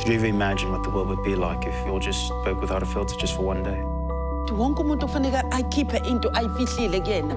Could you even imagine what the world would be like if you all just spoke without a filter just for one day? wonke umuntu kufanele ayikhiphe into ayifihlile kuyena